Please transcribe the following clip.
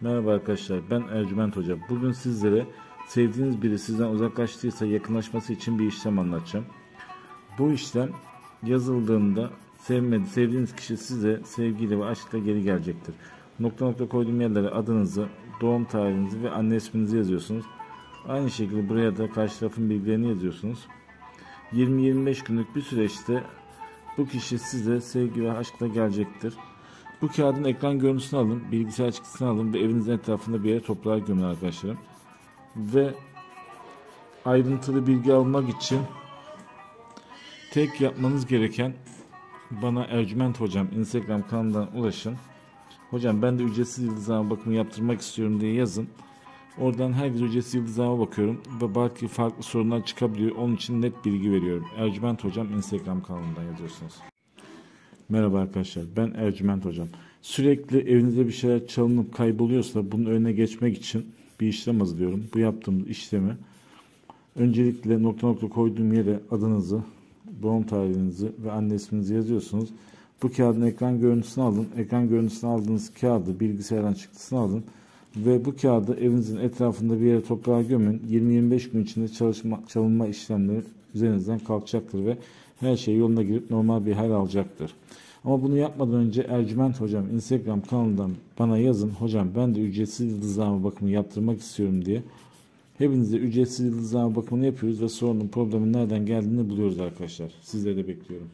Merhaba arkadaşlar ben Ercüment Hoca. Bugün sizlere sevdiğiniz biri sizden uzaklaştıysa yakınlaşması için bir işlem anlatacağım. Bu işlem yazıldığında sevmedi, sevdiğiniz kişi size sevgiyle ve aşkla geri gelecektir. Nokta nokta koyduğum yerlere adınızı, doğum tarihinizi ve anne isminizi yazıyorsunuz. Aynı şekilde buraya da karşı tarafın bilgilerini yazıyorsunuz. 20-25 günlük bir süreçte bu kişi size sevgi ve aşkla gelecektir. Bu kağıdın ekran görüntüsünü alın, bilgisayar çıktısını alın ve evinizin etrafında bir yere toprağa gömün arkadaşlarım. Ve ayrıntılı bilgi almak için tek yapmanız gereken bana Ercüment Hocam Instagram kanalından ulaşın. Hocam ben de ücretsiz yıldızlama bakımı yaptırmak istiyorum diye yazın. Oradan her gün ücretsiz yıldızlama bakıyorum ve belki farklı sorunlar çıkabiliyor. Onun için net bilgi veriyorum. Ercüment Hocam Instagram kanalından yazıyorsunuz. Merhaba arkadaşlar ben Ercüment Hocam. Sürekli evinizde bir şeyler çalınıp kayboluyorsa bunun önüne geçmek için bir işlem hazırlıyorum. Bu yaptığım işlemi öncelikle nokta nokta koyduğum yere adınızı, doğum tarihinizi ve anne isminizi yazıyorsunuz. Bu kağıdın ekran görüntüsünü alın. Ekran görüntüsünü aldığınız kağıdı bilgisayardan çıktısını alın. Ve bu kağıdı evinizin etrafında bir yere toprağa gömün. 20-25 gün içinde çalışma, çalınma işlemleri üzerinizden kalkacaktır ve her şey yoluna girip normal bir hal alacaktır. Ama bunu yapmadan önce Ercüment Hocam Instagram kanalından bana yazın. Hocam ben de ücretsiz yıldızlama bakımı yaptırmak istiyorum diye. Hepinize ücretsiz yıldızlama bakımını yapıyoruz ve sorunun problemin nereden geldiğini buluyoruz arkadaşlar. Sizleri de bekliyorum.